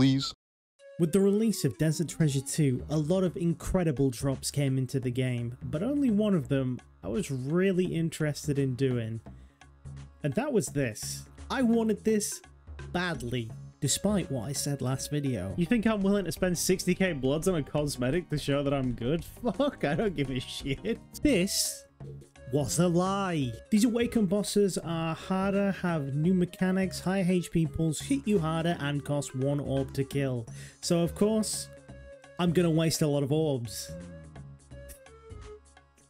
please? With the release of Desert Treasure 2, a lot of incredible drops came into the game, but only one of them I was really interested in doing. And that was this. I wanted this badly, despite what I said last video. You think I'm willing to spend 60k bloods on a cosmetic to show that I'm good? Fuck, I don't give a shit. This was a lie. These awakened bosses are harder, have new mechanics, high HP pulls, hit you harder, and cost one orb to kill. So of course, I'm gonna waste a lot of orbs.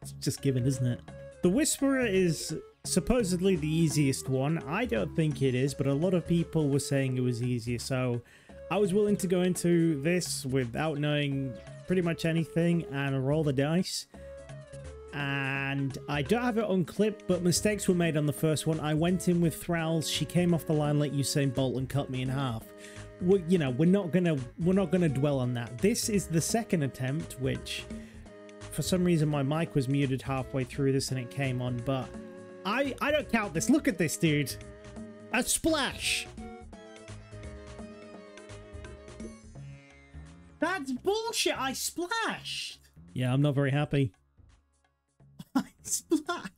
It's just given, isn't it? The Whisperer is supposedly the easiest one. I don't think it is, but a lot of people were saying it was easier, so I was willing to go into this without knowing pretty much anything and roll the dice and I don't have it on clip, but mistakes were made on the first one. I went in with Thralls, she came off the line like Usain Bolt and cut me in half. we you know, we're not gonna we're not gonna dwell on that. This is the second attempt, which for some reason my mic was muted halfway through this and it came on, but I I don't count this. Look at this, dude. A splash. That's bullshit. I splashed. Yeah, I'm not very happy. I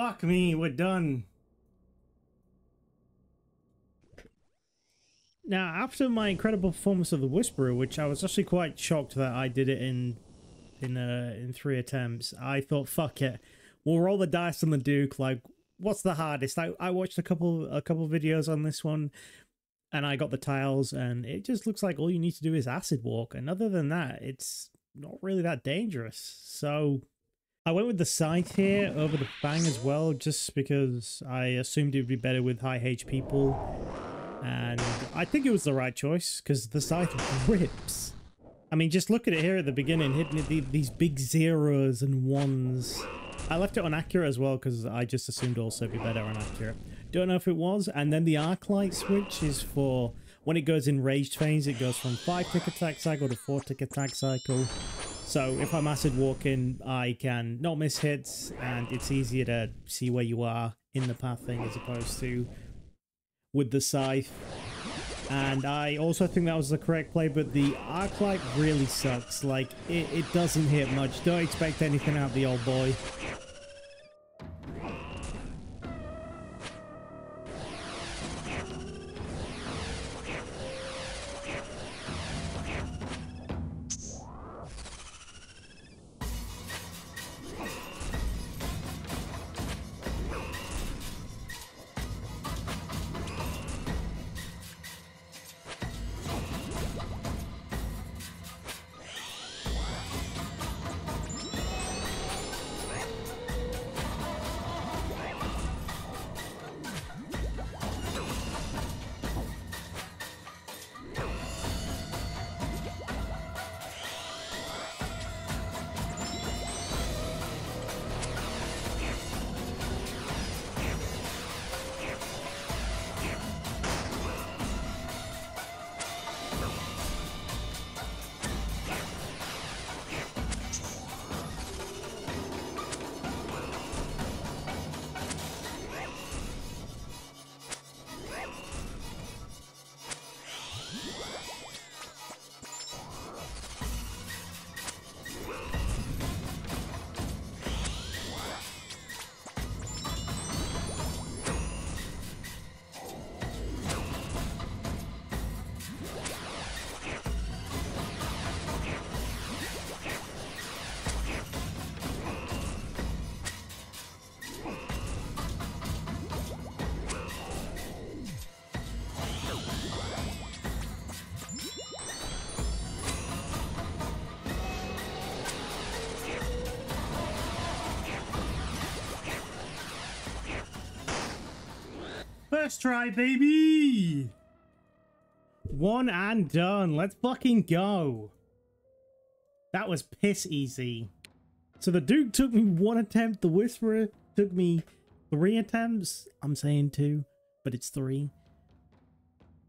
Fuck me, we're done. Now, after my incredible performance of the Whisperer, which I was actually quite shocked that I did it in in uh, in three attempts, I thought, fuck it, we'll roll the dice on the Duke. Like, what's the hardest? I, I watched a couple a couple videos on this one, and I got the tiles, and it just looks like all you need to do is acid walk, and other than that, it's not really that dangerous. So I went with the scythe here over the fang as well, just because I assumed it would be better with high HP pool. And I think it was the right choice, because the scythe rips. I mean, just look at it here at the beginning, hitting the, these big zeros and ones. I left it on accurate as well, because I just assumed also be better on accurate. Don't know if it was. And then the Arclight switch is for when it goes in raged phase, it goes from 5 tick attack cycle to 4 tick attack cycle. So if I'm acid walking, I can not miss hits, and it's easier to see where you are in the pathing as opposed to with the scythe. And I also think that was the correct play, but the Arclight really sucks. Like, it, it doesn't hit much. Don't expect anything out of the old boy. First try, baby! One and done. Let's fucking go. That was piss easy. So the Duke took me one attempt. The Whisperer took me three attempts. I'm saying two, but it's three.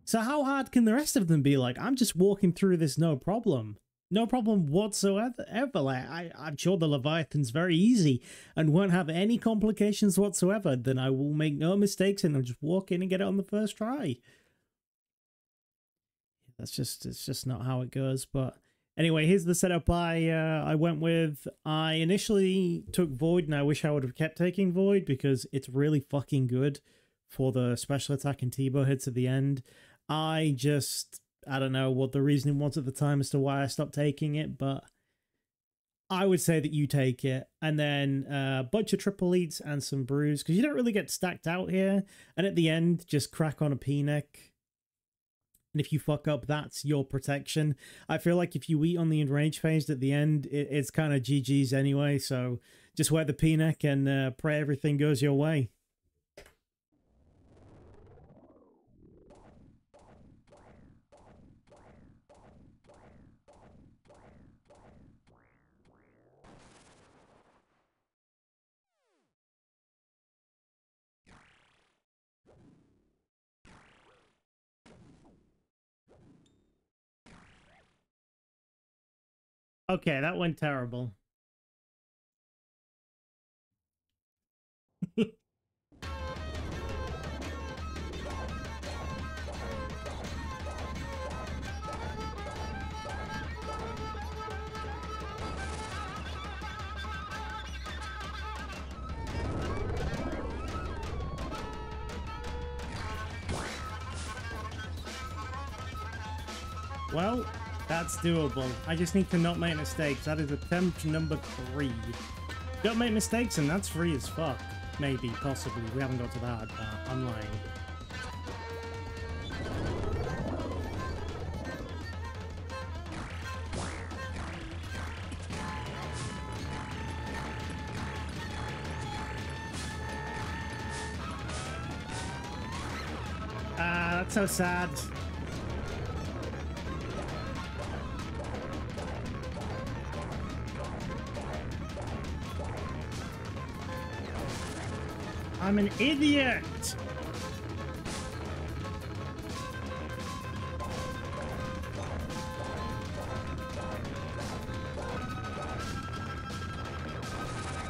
So how hard can the rest of them be? Like, I'm just walking through this no problem. No problem whatsoever. Ever. Like, I, I'm sure the Leviathan's very easy and won't have any complications whatsoever. Then I will make no mistakes and I'll just walk in and get it on the first try. That's just, it's just not how it goes. But anyway, here's the setup I, uh, I went with. I initially took Void and I wish I would have kept taking Void because it's really fucking good for the special attack and T-bow hits at the end. I just I don't know what the reasoning was at the time as to why I stopped taking it, but I would say that you take it, and then uh, a bunch of triple eats and some brews because you don't really get stacked out here. And at the end, just crack on a p neck. And if you fuck up, that's your protection. I feel like if you eat on the enrage phase at the end, it, it's kind of GG's anyway. So just wear the p neck and uh, pray everything goes your way. Okay, that went terrible. well, that's doable. I just need to not make mistakes. That is attempt number three. Don't make mistakes and that's free as fuck. Maybe, possibly. We haven't got to that part. I'm lying. Ah, uh, that's so sad. I'm an idiot!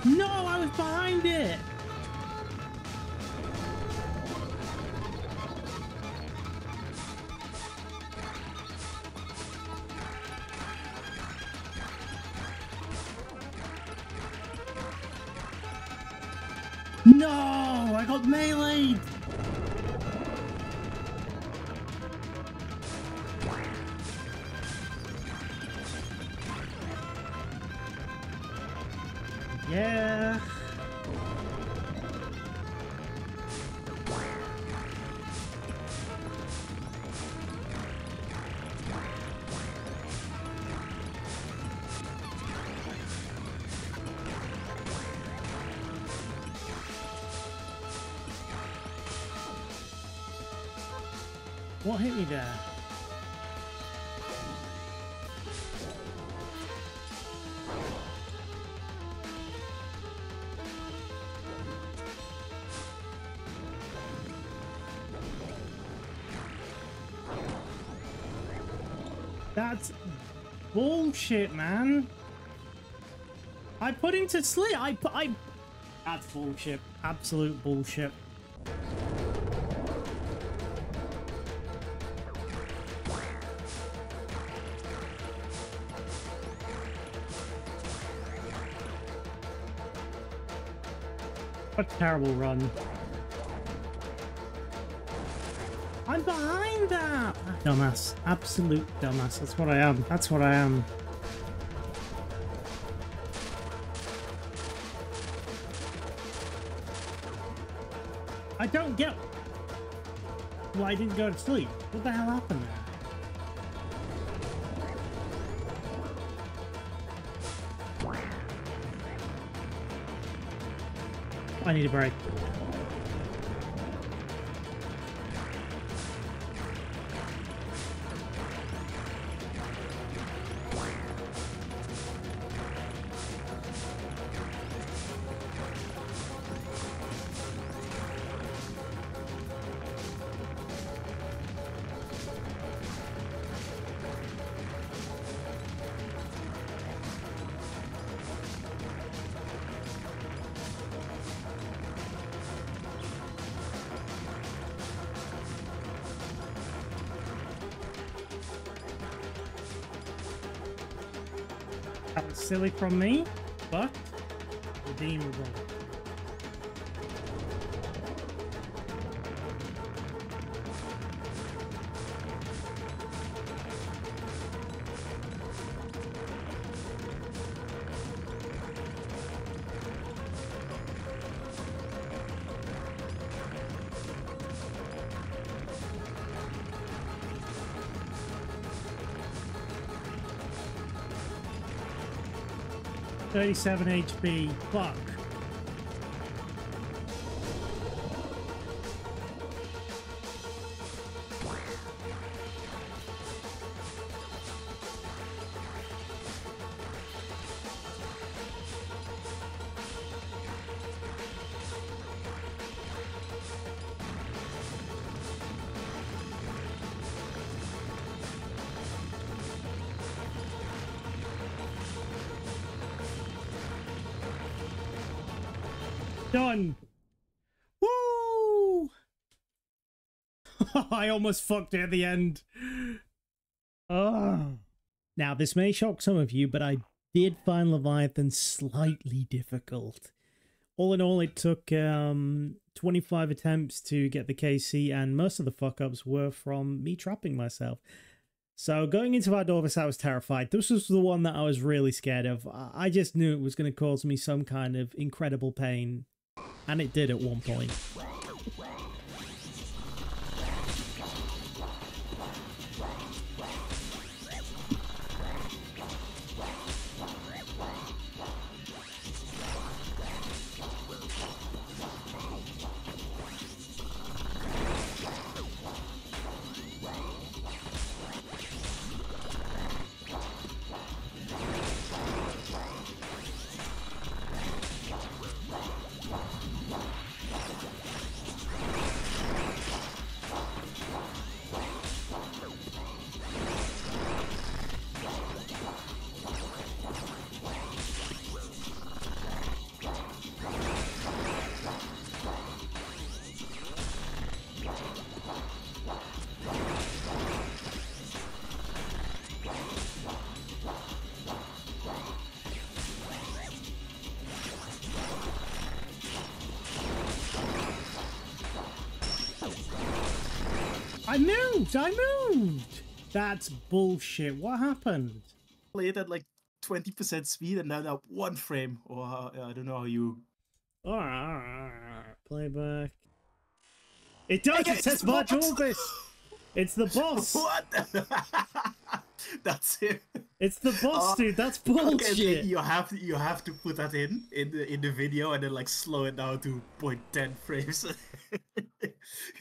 No, I was behind it! I What hit me there? That's bullshit, man. I put him to sleep. I put I. That's bullshit. Absolute bullshit. A terrible run. I'm behind that! Dumbass. Absolute dumbass. That's what I am. That's what I am. I don't get why I didn't go to sleep. What the hell happened there? I need a break. That was silly from me, but redeemable. Thirty-seven HP. Fuck. Done. Woo! I almost fucked it at the end. Oh. Now, this may shock some of you, but I did find Leviathan slightly difficult. All in all, it took um, 25 attempts to get the KC, and most of the fuck ups were from me trapping myself. So going into Vardorvis, I was terrified. This was the one that I was really scared of. I just knew it was going to cause me some kind of incredible pain and it did at one point. I moved! I moved! That's bullshit. What happened? Played at like 20% speed and now at one frame. Or how, I don't know how you. Playback. It does! It says March August! It's the boss! What? That's it. It's the boss, Uh, dude. That's bullshit. okay, you have to you have to put that in in the in the video and then like slow it down to 0.10 frames.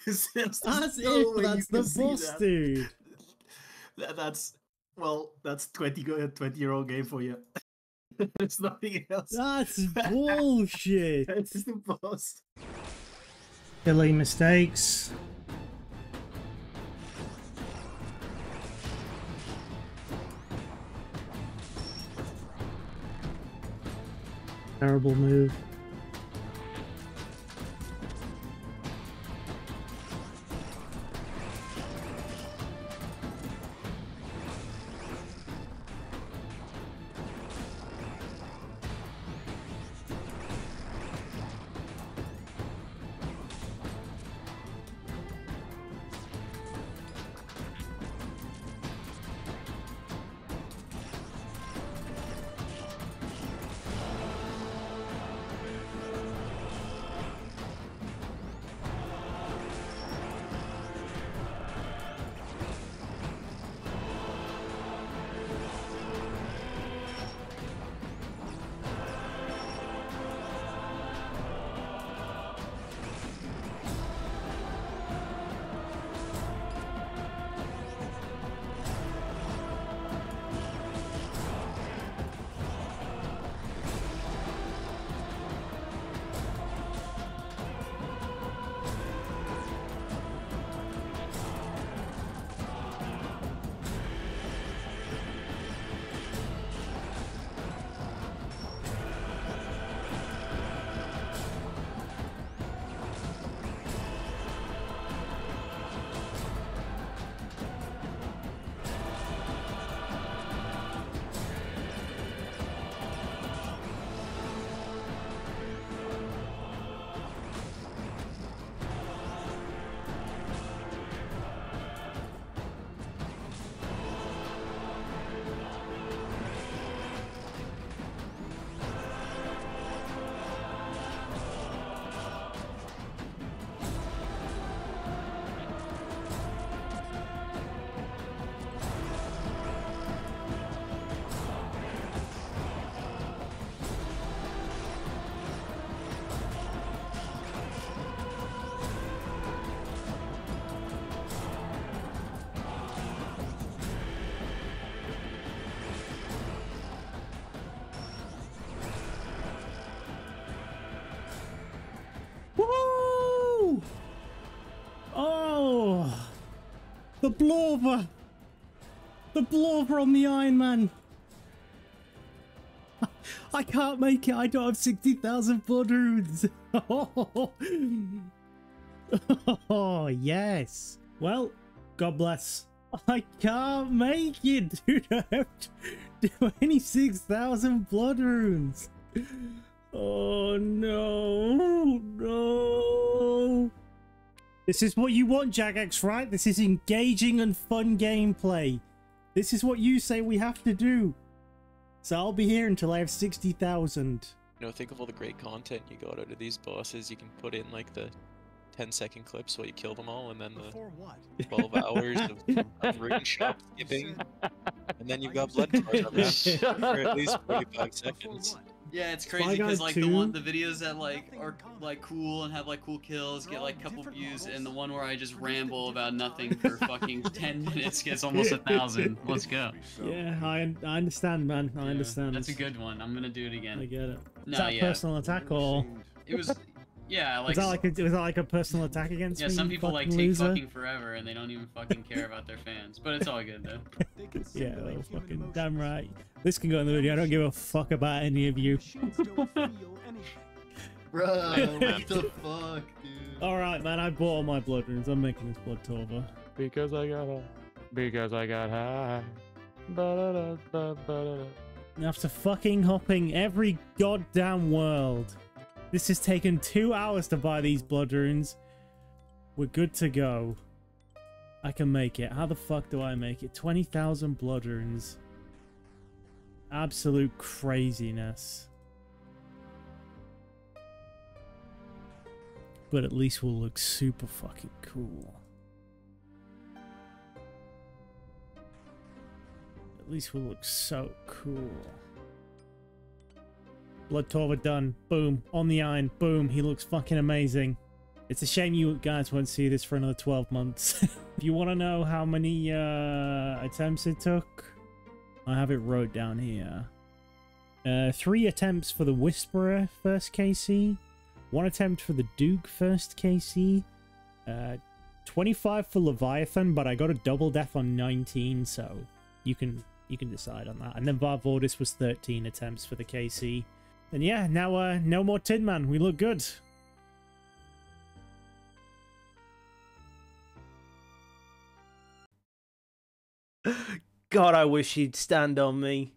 That's no it. That's the boss, that. dude. That- That's well, that's 20 20 year old game for you. There's nothing else. That's bullshit. It's the boss. Silly mistakes. Terrible move. The Blorver! The Blorver on the Iron Man! I can't make it. I don't have 60,000 blood runes. oh, yes. Well, God bless. I can't make it, dude. I have 26,000 blood runes. Oh, no. No. This is what you want, Jagex, right? This is engaging and fun gameplay. This is what you say we have to do. So I'll be here until I have 60,000. You know, think of all the great content you got out of these bosses. You can put in like the 10 second clips while you kill them all, and then the 12 hours of, of rune shop skipping, and then you've got blood tours for at least 45 seconds. Yeah, it's crazy because like the one the videos that like are like cool and have like cool kills get like a couple views, and the one where I just ramble about nothing for fucking ten minutes gets almost a thousand. Let's go. Yeah, I, I understand, man. I Yeah, understand. That's a good one. I'm gonna do it again. I get it. No, Is that yeah. personal attack or It was, yeah, like. was that like a, was that like a personal attack against yeah, me? some people like fucking take loser? fucking forever and they don't even fucking care about their fans, but it's all good though. Yeah, well, fucking damn right. This can go in the video. I don't give a fuck about any of you. Bro, what the fuck, dude? All right, man. I bought all my blood runes. I'm making this blood torva. Because I got high. Because I got high. Ba-da-da-da-ba-da-da. After fucking hopping every goddamn world, this has taken two hours to buy these blood runes. We're good to go. I can make it. How the fuck do I make it? 20,000 blood runes. Absolute craziness. But at least we'll look super fucking cool. At least we'll look so cool. Blood Torva done. Boom. On the iron. Boom. He looks fucking amazing. It's a shame you guys won't see this for another 12 months. if you want to know how many uh, attempts it took, I have it wrote down here. Uh, three attempts for the Whisperer first KC, one attempt for the Duke first KC, uh, 25 for Leviathan, but I got a double death on 19, so you can you can decide on that. And then Vardorvis was 13 attempts for the KC. And yeah, now uh, no more Tin Man. We look good. God, I wish he'd stand on me.